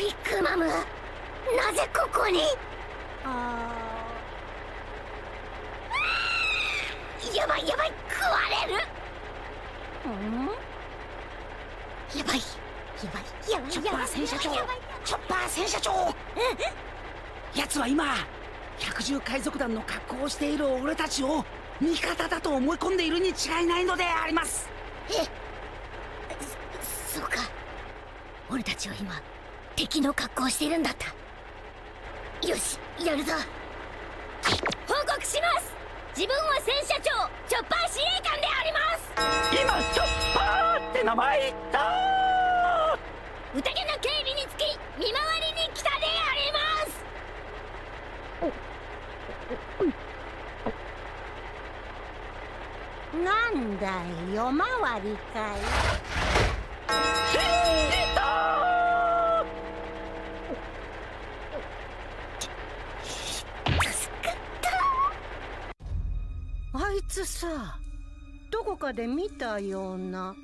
ビッグマムなぜここに？あやばいやばい食われる。うん？やばい。やばいやばいチョッパー戦車長やばいチョッパー戦車長奴は今百獣海賊団の格好をしている俺たちを味方だと思い込んでいるに違いないのであります。えそそうか。俺たちは今敵の格好をしているんだった。よしやるぞ。報告します。自分は戦車長チョッパー司令官であります。今チョッパーって名前言った宴の警備につき見回りに来たであります。なんだい夜回りかいあいつさどこかで見たような。